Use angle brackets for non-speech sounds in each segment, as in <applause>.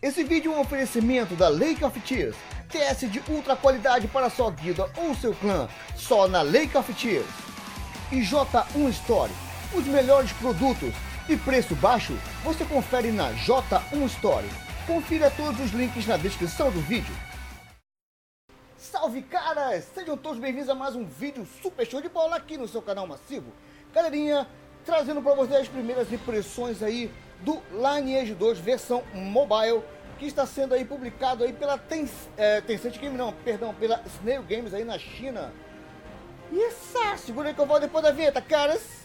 Esse vídeo é um oferecimento da Lake of Tears, TS de ultra qualidade para sua vida ou seu clã, só na Lake of Tears. E J1 Store, os melhores produtos e preço baixo você confere na J1 Store. Confira todos os links na descrição do vídeo. Salve caras! Sejam todos bem-vindos a mais um vídeo super show de bola aqui no seu canal Massivo. Galerinha, trazendo para vocês as primeiras impressões aí do Lineage 2 versão mobile que está sendo aí publicado aí pela Ten, é, Tencent Game, não, perdão, pela Snail Games aí na China. Isso, segura aí que eu vou depois da vinheta, caras.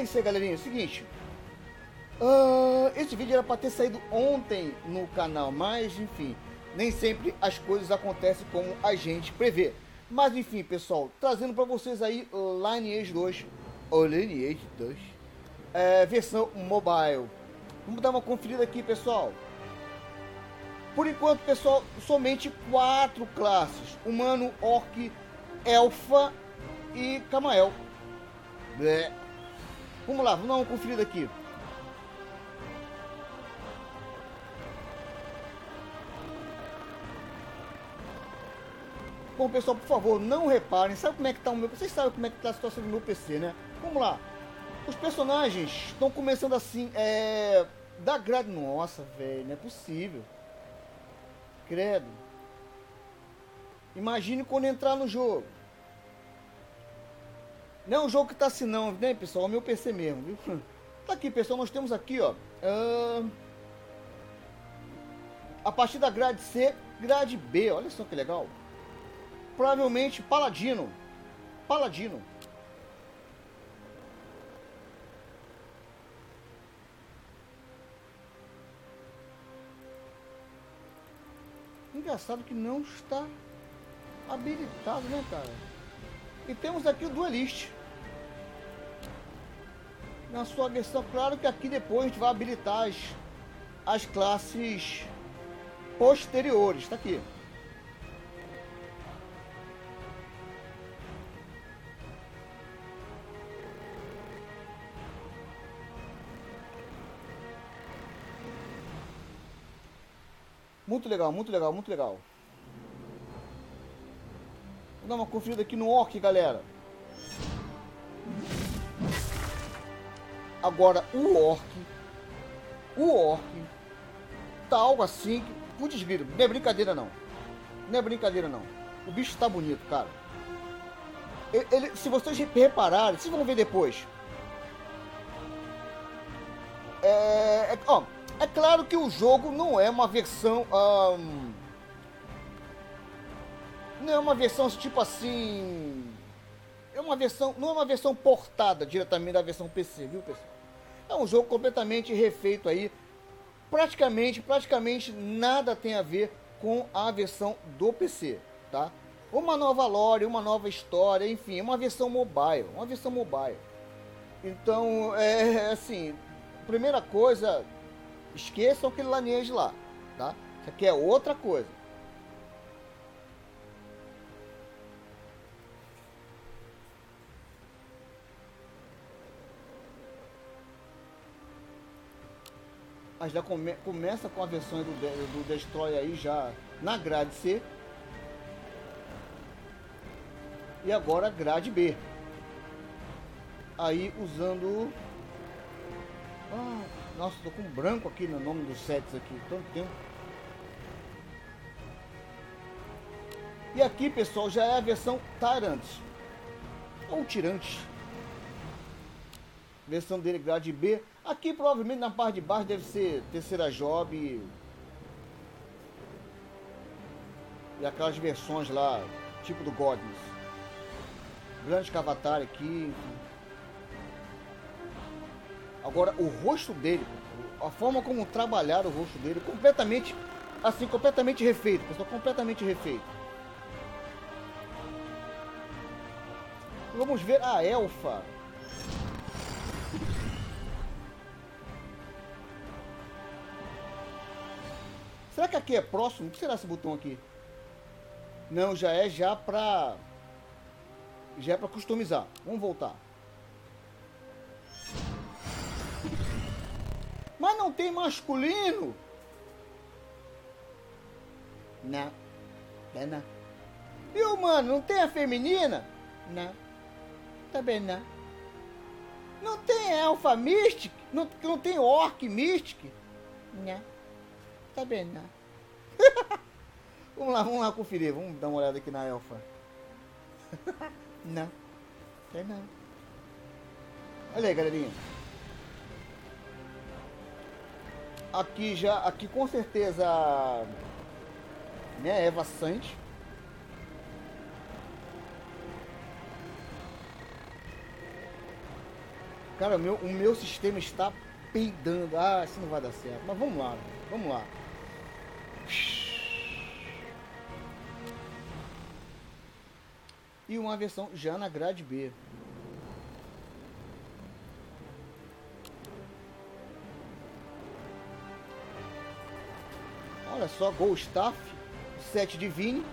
É isso aí, galerinha. É o seguinte. Uh, esse vídeo era para ter saído ontem no canal, mas enfim, nem sempre as coisas acontecem como a gente prevê. Mas enfim, pessoal, trazendo para vocês aí Lineage 2, ou Lineage 2, é, versão mobile. Vamos dar uma conferida aqui, pessoal. Por enquanto, pessoal, somente quatro classes: humano, orc, elfa e camael. É. Vamos lá, vamos dar uma conferida aqui. Bom, pessoal, por favor, não reparem. Sabe como é que tá o meu... Vocês sabem como é que tá a situação do meu PC, né? Vamos lá. Os personagens estão começando assim, é... Da grade... Nossa, velho, não é possível. Credo. Imagine quando entrar no jogo. Não é um jogo que tá assim não, né, pessoal? É o meu PC mesmo, viu? <laughs> Tá aqui, pessoal, nós temos aqui, ó. Uh, a partir da grade C, grade B, olha só que legal. Provavelmente Paladino. Paladino. Engraçado que não está habilitado, né, cara? E temos aqui o Duelist. Na sua versão, claro que aqui depois a gente vai habilitar as, as classes posteriores. Está aqui. Muito legal, muito legal, muito legal. Dar uma conferida aqui no Orc, galera. Agora, o Orc, o Orc, tá algo assim, o desviro, não é brincadeira não. Não é brincadeira não. O bicho tá bonito, cara. Ele, ele, se vocês repararem, vocês vão ver depois. É, é, ó, é claro que o jogo não é uma versão... Um, não é uma versão tipo assim. É uma versão. Não é uma versão portada diretamente da versão PC, viu, pessoal? É um jogo completamente refeito aí. Praticamente, praticamente nada tem a ver com a versão do PC, tá? Uma nova lore, uma nova história, enfim, é uma versão mobile, uma versão mobile. Então, é assim, primeira coisa, esqueçam aquele Lineage lá, tá? Isso aqui é outra coisa. Já come, começa com a versão do, do Destroy aí já na grade C. E agora grade B. Aí usando. Ah, nossa, tô com branco aqui no nome dos sets aqui, tanto tempo. E aqui, pessoal, já é a versão Tyrant. Ou Tirante. Versão dele grade B. Aqui provavelmente na parte de baixo deve ser terceira job e, aquelas versões lá, tipo do Godness. Grande Cavatar aqui. Agora o rosto dele, a forma como trabalhar o rosto dele, completamente assim, completamente refeito, pessoal, completamente refeito. Vamos ver a elfa. Será que aqui é próximo? O que será esse botão aqui? Não, já é já pra... Já é pra customizar. Vamos voltar. Mas não tem masculino. Não. É não. Viu, mano? Não tem a feminina? Não. Também não. Não tem Elfa Mystic? Não, não tem Orc Mystic? Não. Também não. <laughs> vamos lá, vamos lá conferir. Vamos dar uma olhada aqui na Elfa. <laughs> não. Tem não. Olha aí, galerinha. Aqui já, aqui com certeza, né, Eva Santos. Cara, o meu, o meu sistema está peidando. Ah, isso não vai dar certo. Mas vamos lá, vamos lá. E uma versão já na grade B. Olha só, Gol Staff, 7 Divine.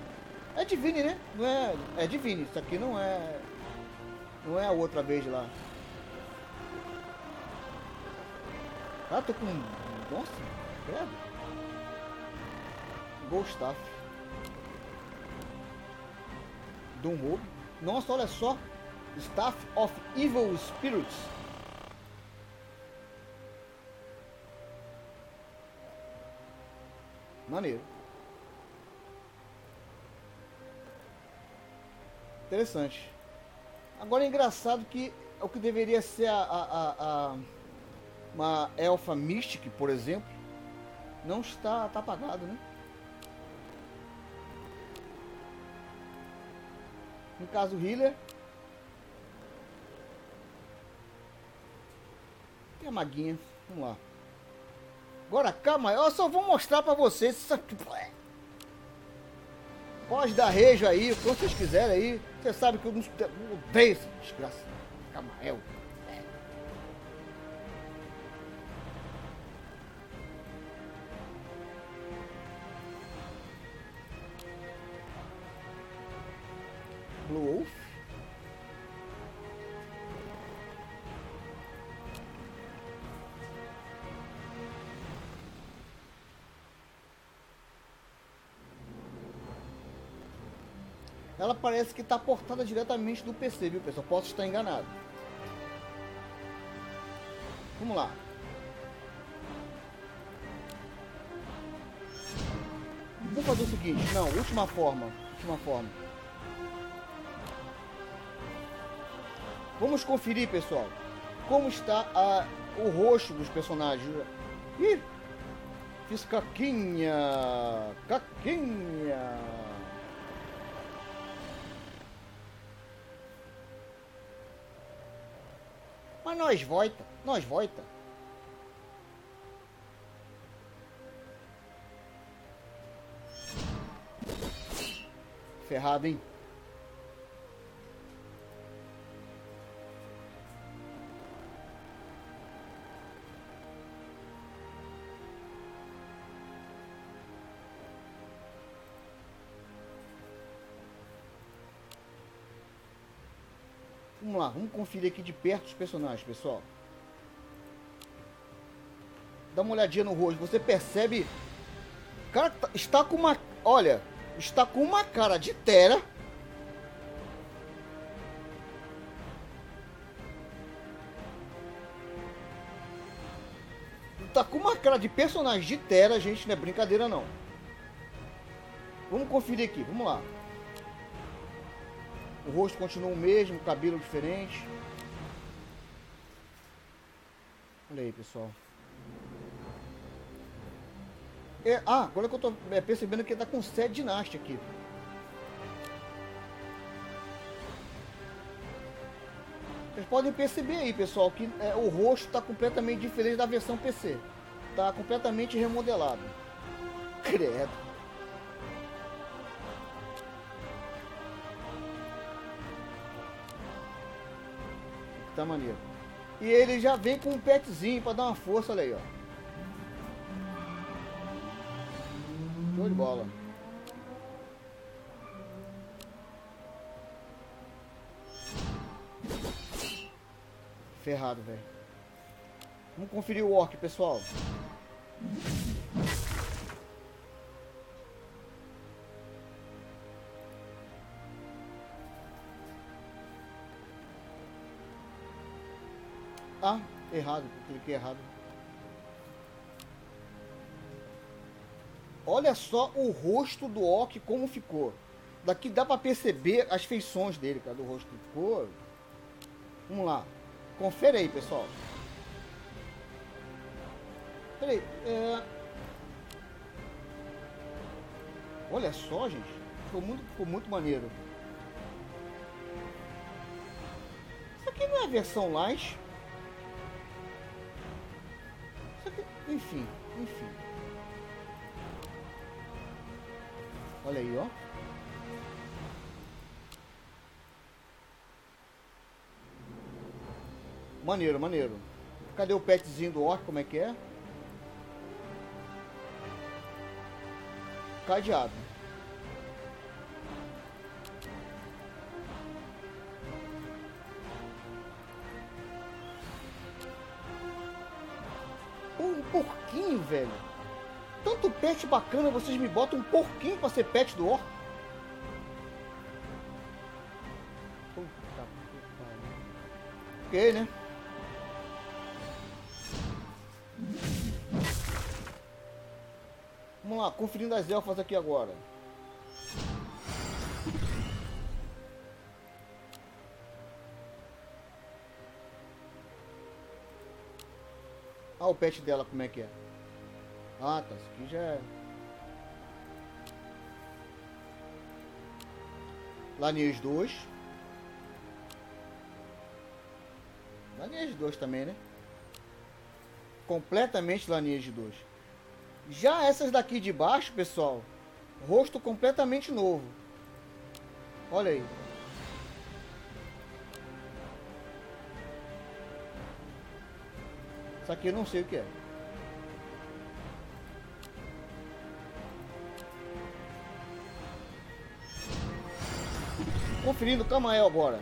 É Divine, né? Não é, é Divine. Isso aqui não é. Não é a outra vez lá. Ah, tô com. Nossa, credo. Gol Staff. Do Mob. Nossa, olha só. Staff of Evil Spirits. Maneiro. Interessante. Agora é engraçado que o que deveria ser a, a, a, uma elfa Mystic, por exemplo, não está tá apagado, né? No caso Healer, tem a maguinha, vamos lá. Agora calma, eu só vou mostrar pra vocês. Pode dar rejo aí, o que vocês quiserem aí. Você sabe que eu não odeio essa desgraça. Camael. Blue Wolf. Ela parece que está portada diretamente do PC, viu, pessoal? Posso estar enganado. Vamos lá. Vamos fazer o seguinte. Não, última forma. Última forma. Vamos conferir, pessoal. Como está a, o rosto dos personagens. Ih! Fiz caquinha! Caquinha! Mas nós volta, nós volta. Ferrado, hein? Lá, vamos conferir aqui de perto os personagens, pessoal. Dá uma olhadinha no rosto, você percebe... O cara tá, está com uma... Olha, está com uma cara de Tera. Está com uma cara de personagem de Tera, gente, não é brincadeira não. Vamos conferir aqui, vamos lá. O rosto continua o mesmo, cabelo diferente. Olha aí, pessoal. É, ah, agora que eu tô é, percebendo que tá com sede ginástica aqui. Vocês podem perceber aí, pessoal, que é, o rosto está completamente diferente da versão PC. Tá completamente remodelado. <laughs> Credo. Tá maneiro. E ele já vem com um petzinho pra dar uma força, olha aí, ó. Show de bola. Ferrado, velho. Vamos conferir o orc, pessoal. Ah, errado, cliquei errado. Olha só o rosto do orc como ficou. Daqui dá para perceber as feições dele, cara, do rosto ficou. Vamos lá. Confere aí, pessoal. Peraí, é... Olha só, gente. Ficou muito, ficou muito maneiro. Isso aqui não é a versão light. Enfim, enfim. Olha aí, ó. Maneiro, maneiro. Cadê o petzinho do orc? Como é que é? Cadeado. Velho. Tanto pet bacana, vocês me botam um porquinho pra ser pet do orc. Puta pariu. Ok, né? Vamos lá, conferindo as elfas aqui agora. Ah, o pet dela como é que é? Ah, tá, isso aqui já é... Lanias 2. Lanias 2 também, né? Completamente Lanias 2. Já essas daqui de baixo, pessoal, rosto completamente novo. Olha aí. Isso aqui eu não sei o que é. Conferindo o agora.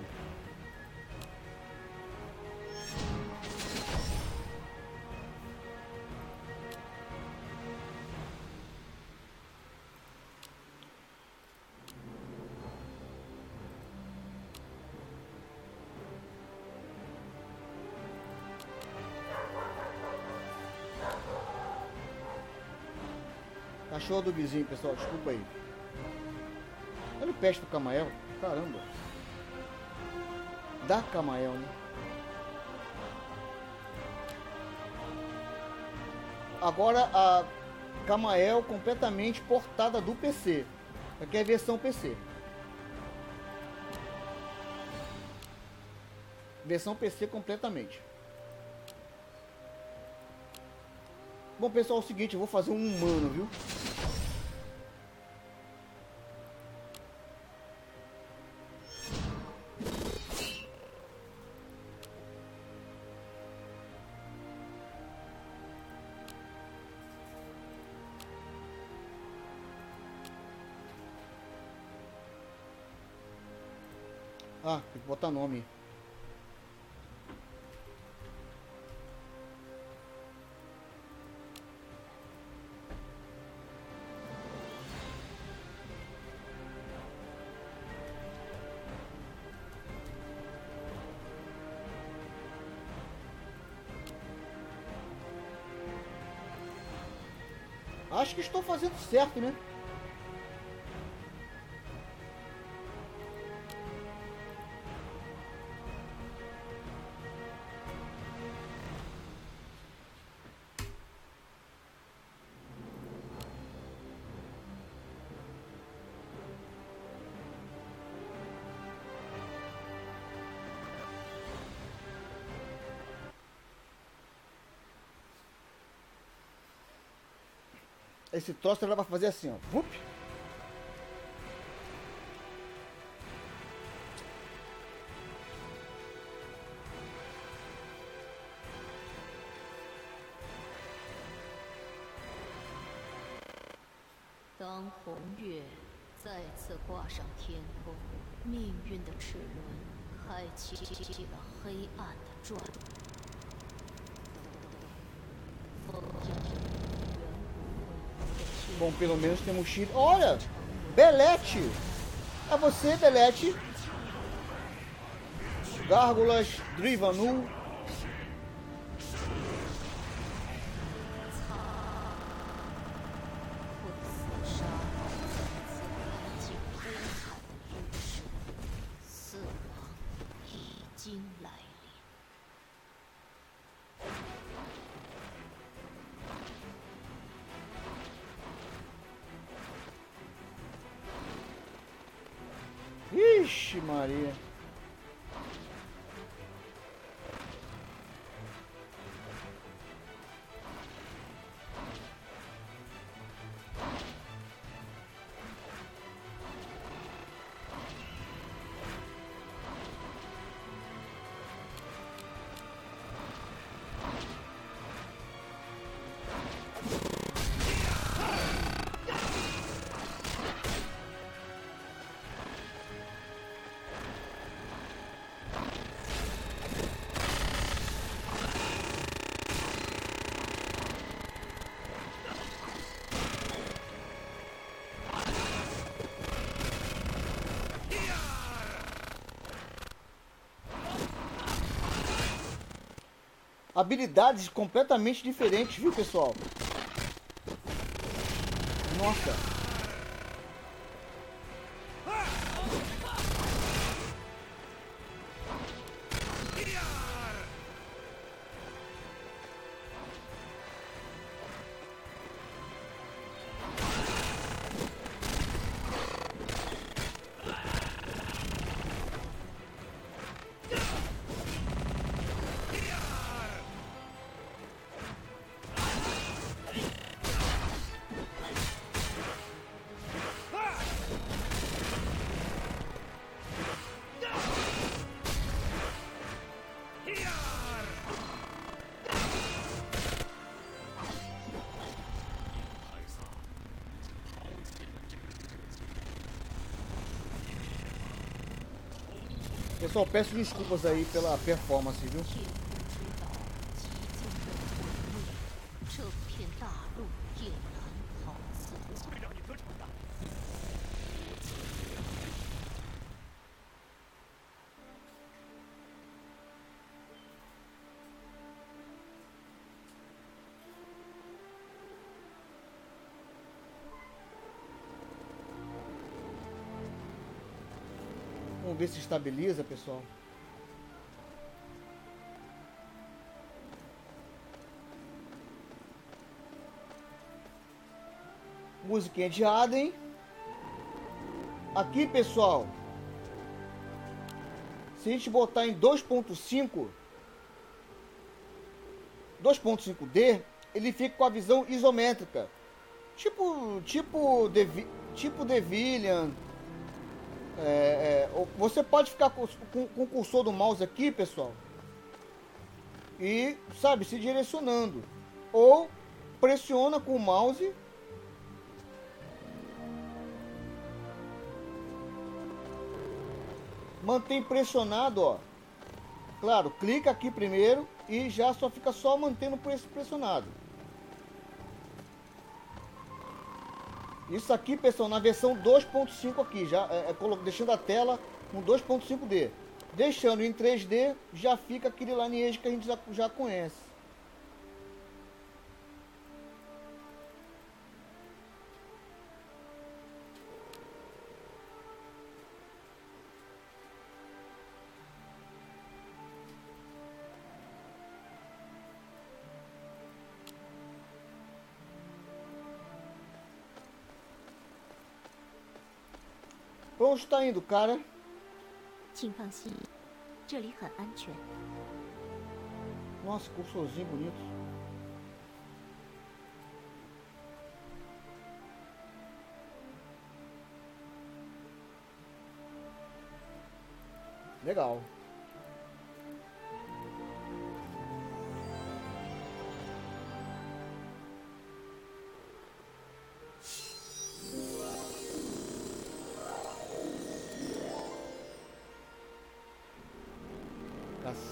Cachorro do vizinho, pessoal, desculpa aí. Olha o peste do Camael. Caramba. Da Camael, né? Agora a Camael completamente portada do PC. Aqui é a versão PC. Versão PC completamente. Bom, pessoal, é o seguinte, eu vou fazer um humano, viu? Botar nome. Acho que estou fazendo certo, né? Esse troço ela vai fazer assim, ó. Vup. 当红月再次挂上天空，命运的齿轮开启了黑暗的转。Bom, 天 pelo menos temos Chile. Olha! Belete! É você, Belete! Gárgulas, Drivanu. Habilidades completamente diferentes, viu, pessoal? Nossa. Pessoal, peço desculpas aí pela performance, viu? Ver se estabiliza, pessoal. Musiquinha de Aden. Aqui, pessoal. Se a gente botar em 2.5 2.5D, ele fica com a visão isométrica. Tipo, tipo Vi- tipo Villain, é, é, você pode ficar com, com- com o cursor do mouse aqui, pessoal, e, sabe, se direcionando. Ou pressiona com o mouse. Mantém pressionado, ó. Claro, clica aqui primeiro e já só fica só mantendo pres- pressionado. Isso aqui, pessoal, na versão 2.5 aqui, já é, é deixando a tela com 2.5D. Deixando em 3D, já fica aquele lineage que a gente já, já conhece. onde tá indo, cara? Nossa, cursorzinho bonito. Legal.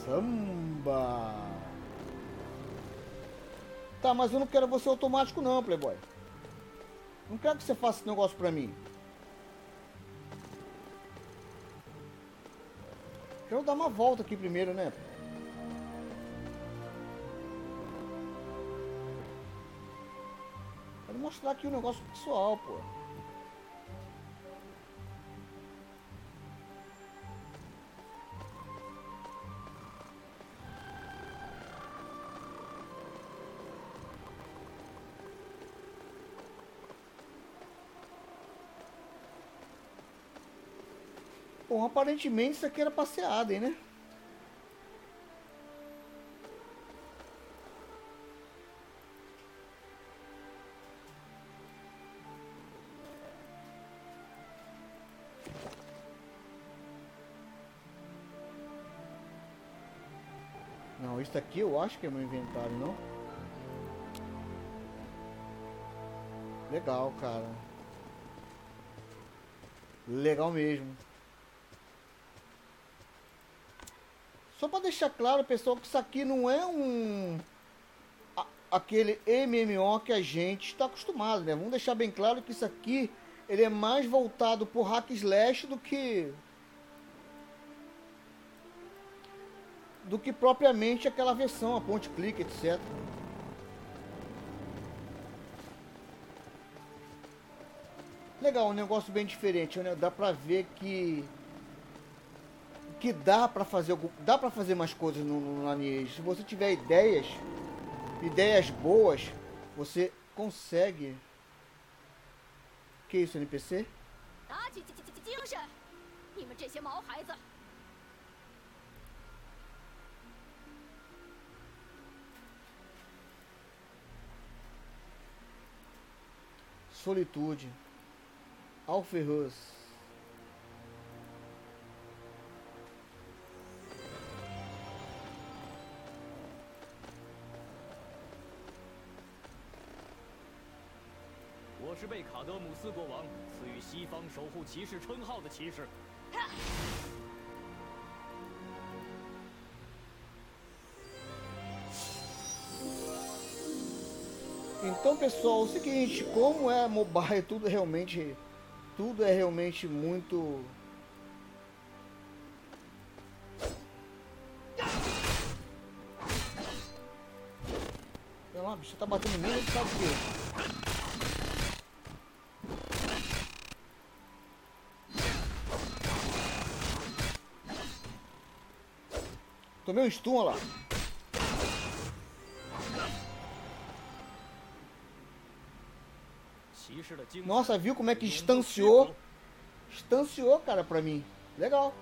Caçamba. Tá, mas eu não quero você automático não, Playboy. Não quero que você faça esse negócio pra mim. Quero dar uma volta aqui primeiro, né? Quero mostrar aqui o negócio pessoal, pô. Bom, aparentemente isso aqui era passeada, hein, né? Não, isso aqui eu acho que é meu inventário, não? Legal, cara. Legal mesmo. Só para deixar claro, pessoal, que isso aqui não é um aquele MMO que a gente está acostumado, né? Vamos deixar bem claro que isso aqui ele é mais voltado por hack slash do que do que propriamente aquela versão, a ponte clique, etc. Legal, um negócio bem diferente, né? Dá pra ver que que dá para fazer dá para fazer mais coisas no, no Lineage. Se você tiver ideias, ideias boas, você consegue. Que isso, NPC? Solitude. Alferrus. 是被卡德姆斯国王赐予西方守护骑士称号的骑士。Então, pessoal, o seguinte, como é mobile, tudo realmente, tudo é realmente muito Olha lá, bicho tá batendo nele, sabe o quê? Tomei um stun, olha lá. Nossa, viu como é que instanciou? Instanciou, cara, pra mim. Legal.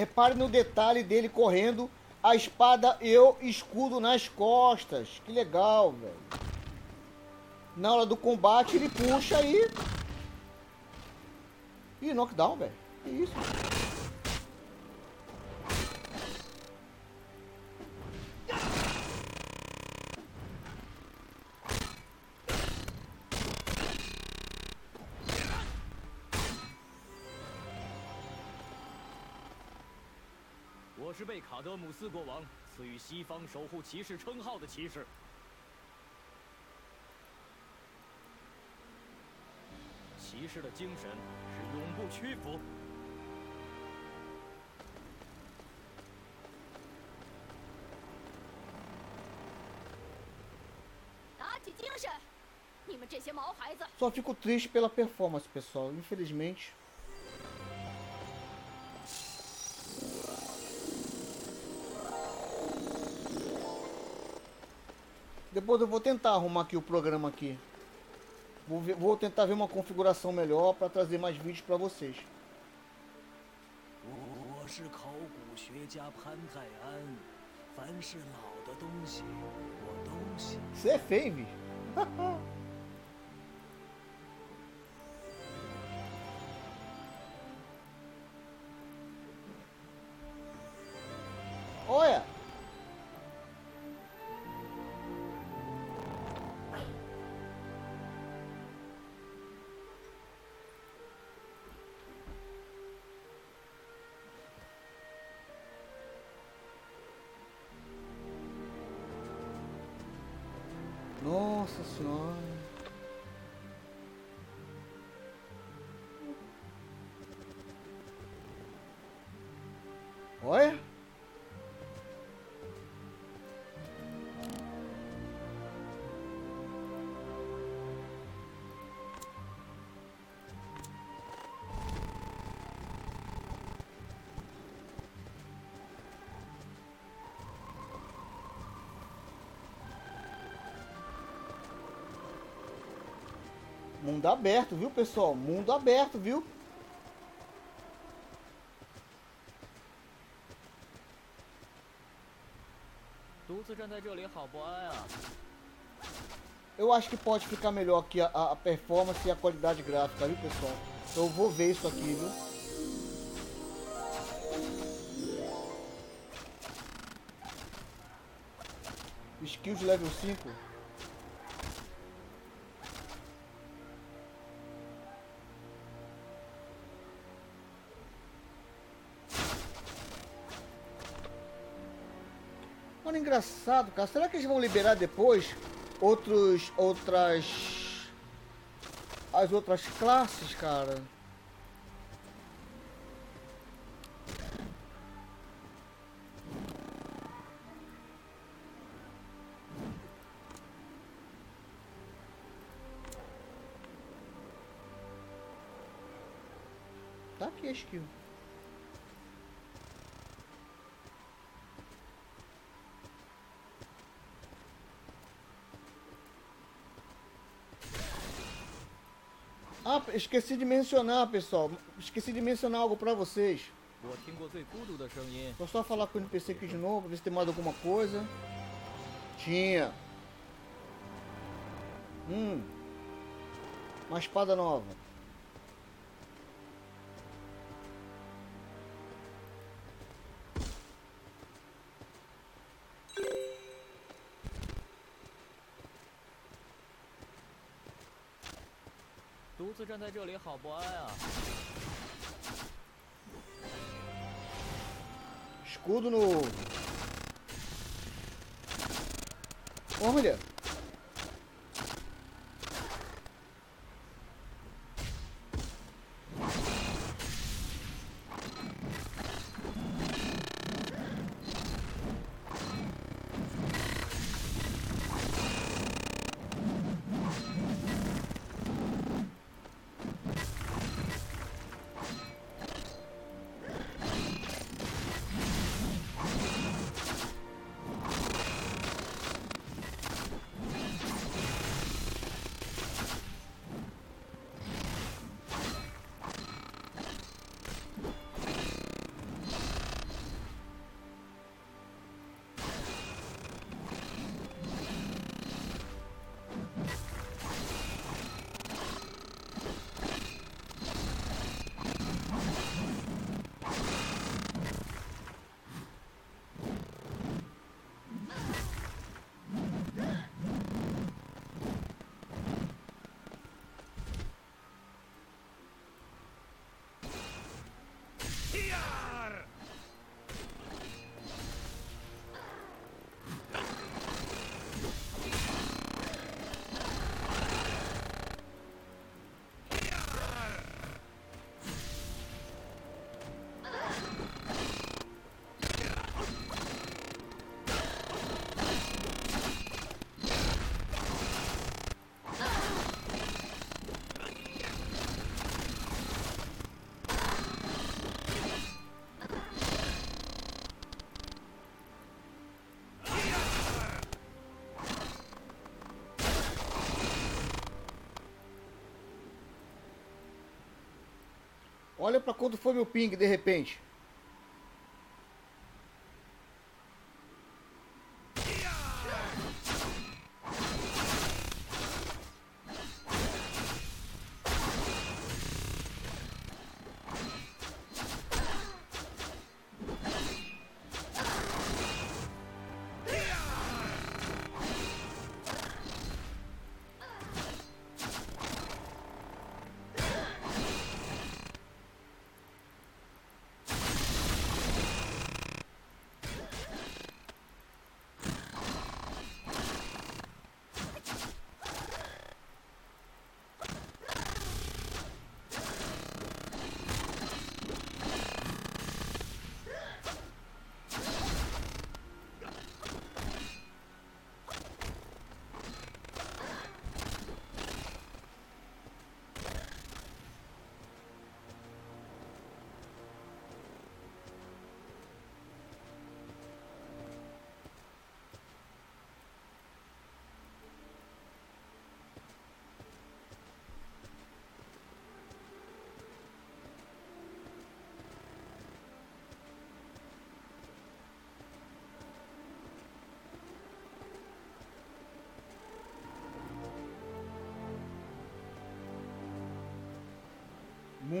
Repare no detalhe dele correndo, a espada e o escudo nas costas. Que legal, velho. Na hora do combate ele puxa e... Ih, knockdown, velho. Que isso? 我是被卡德姆斯国王赐予西方守护骑士称号的骑士。骑士的精神是永不屈服。打起精神！你们这些毛孩子！Só fico triste pela performance, pessoal. Infelizmente. Depois eu vou tentar arrumar aqui o programa aqui. Vou, ver, vou tentar ver uma configuração melhor para trazer mais vídeos para vocês. Você é feio, bicho. <laughs> Nossa senhora. Mundo aberto, viu, pessoal? Mundo aberto, viu? Eu acho que pode ficar melhor aqui a, a performance e a qualidade gráfica, viu, pessoal? Então eu vou ver isso aqui, viu? Skills level 5. Engraçado, cara. Será que eles vão liberar depois outros. outras. as outras classes, cara? Tá aqui a skill. esqueci de mencionar, pessoal. Esqueci de mencionar algo pra vocês. Vou só falar com o NPC aqui de novo, ver se tem mais alguma coisa. Tinha. Hum. Uma espada nova. 独自站在这里好不安啊！Escudo no. Olha. Olha para quanto foi meu ping de repente.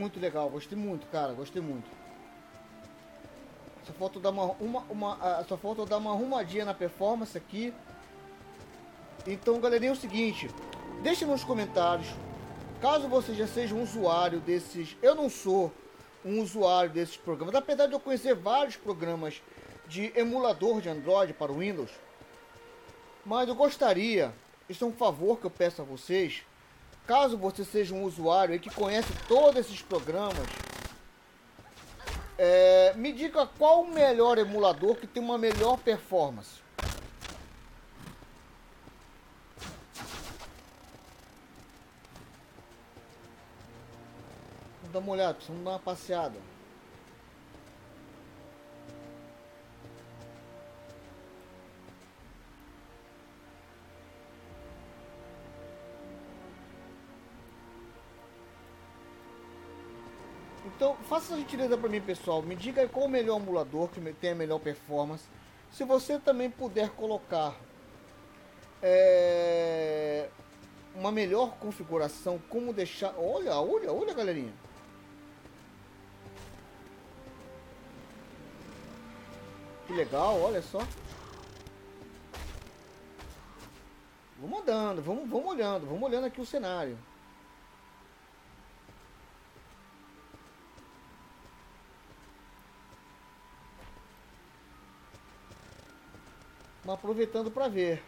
Muito legal, gostei muito, cara, gostei muito. Só falta dar uma, uma, uma, só falta dar uma arrumadinha na performance aqui. Então, galerinha, é o seguinte, deixe nos comentários, caso você já seja um usuário desses, eu não sou um usuário desses programas, apesar de eu conhecer vários programas de emulador de Android para o Windows, mas eu gostaria, isso é um favor que eu peço a vocês, Caso você seja um usuário que conhece todos esses programas, é, me diga qual o melhor emulador que tem uma melhor performance. Vamos dar uma olhada, precisamos dar uma passeada. Então, faça a gentileza para mim, pessoal. Me diga qual o melhor emulador que tem a melhor performance. Se você também puder colocar é, uma melhor configuração, como deixar. Olha, olha, olha, galerinha. Que legal, olha só. Vamos andando, vamos, vamos olhando, vamos olhando aqui o cenário. Aproveitando para ver.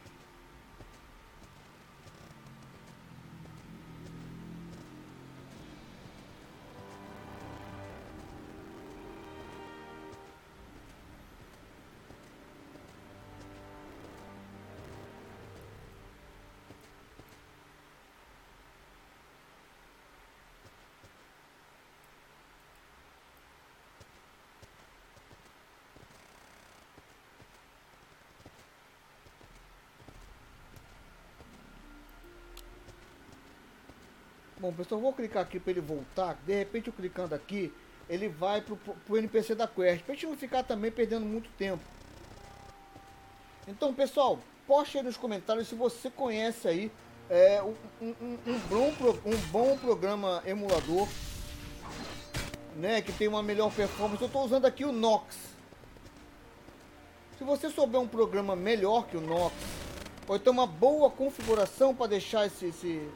Bom, pessoal, vou clicar aqui para ele voltar. De repente, eu clicando aqui, ele vai para o NPC da Quest. Para a gente não ficar também perdendo muito tempo. Então, pessoal, poste aí nos comentários se você conhece aí é, um, um, um, bom, um bom programa emulador, né, que tem uma melhor performance. Eu estou usando aqui o Nox. Se você souber um programa melhor que o Nox, ou ter uma boa configuração para deixar esse, esse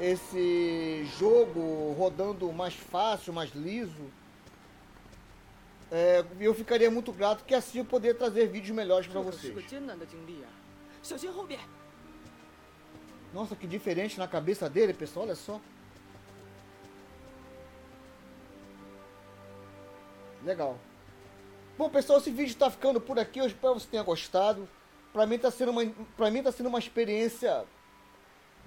esse jogo rodando mais fácil, mais liso. É, eu ficaria muito grato que assim eu poderia trazer vídeos melhores para vocês. Nossa, que diferente na cabeça dele, pessoal, olha só. Legal. Bom, pessoal, esse vídeo está ficando por aqui. Eu espero que você tenha gostado. Para mim está sendo uma para mim tá sendo uma experiência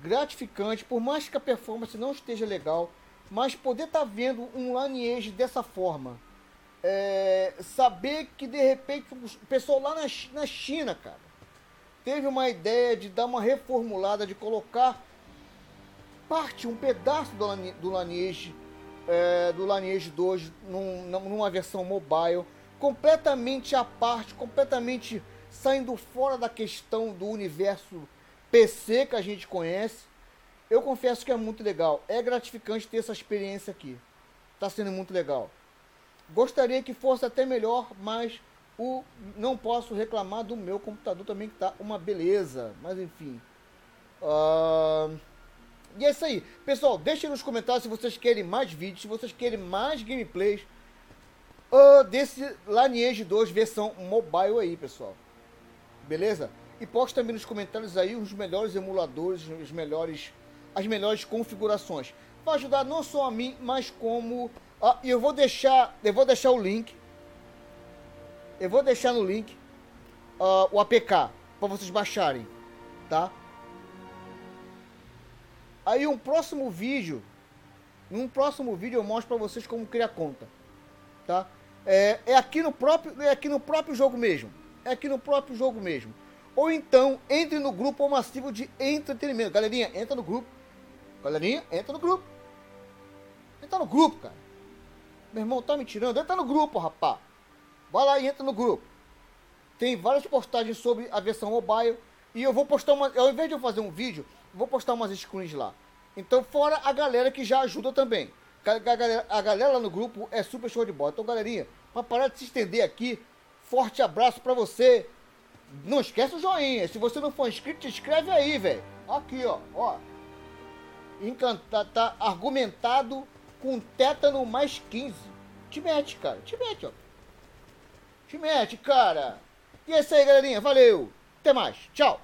gratificante, por mais que a performance não esteja legal, mas poder estar tá vendo um Lineage dessa forma. É, saber que de repente o pessoal lá na, na China, cara, teve uma ideia de dar uma reformulada, de colocar parte, um pedaço do, do Lineage é, do Lineage 2 num, numa versão mobile, completamente à parte, completamente saindo fora da questão do universo PC que a gente conhece. Eu confesso que é muito legal. É gratificante ter essa experiência aqui. Está sendo muito legal. Gostaria que fosse até melhor, mas o não posso reclamar do meu computador também que tá uma beleza. Mas enfim. Uh... E é isso aí. Pessoal, deixem nos comentários se vocês querem mais vídeos, se vocês querem mais gameplays uh, desse Lineage 2 versão mobile aí, pessoal. Beleza? E poste também nos comentários aí os melhores emuladores, os melhores, as melhores configurações. Vai ajudar não só a mim, mas como... Ah, eu vou deixar, eu vou deixar o link. Eu vou deixar no link uh, o APK para vocês baixarem, tá? Aí um próximo vídeo, num próximo vídeo eu mostro para vocês como criar conta, tá? É, é aqui no próprio, é aqui no próprio jogo mesmo, é aqui no próprio jogo mesmo. Ou então entre no grupo massivo de entretenimento, galerinha, entra no grupo, galerinha, entra no grupo, entra no grupo, cara. Meu irmão tá me tirando, entra no grupo, rapá. Vai lá e entra no grupo. Tem várias postagens sobre a versão mobile e eu vou postar uma, ao invés de eu fazer um vídeo, vou postar umas screens lá. Então, fora a galera que já ajuda também. A galera, a galera lá no grupo é super show de bola. Então, galerinha, para parar de se estender aqui, forte abraço para você. Não esquece o joinha. Se você não for inscrito, inscreve aí, velho. Aqui, ó. ó. Encanta, tá argumentado com tétano mais 15. Te mete, cara. Te mete, ó. Te mete, cara. E é isso aí, galerinha. Valeu. Até mais. Tchau.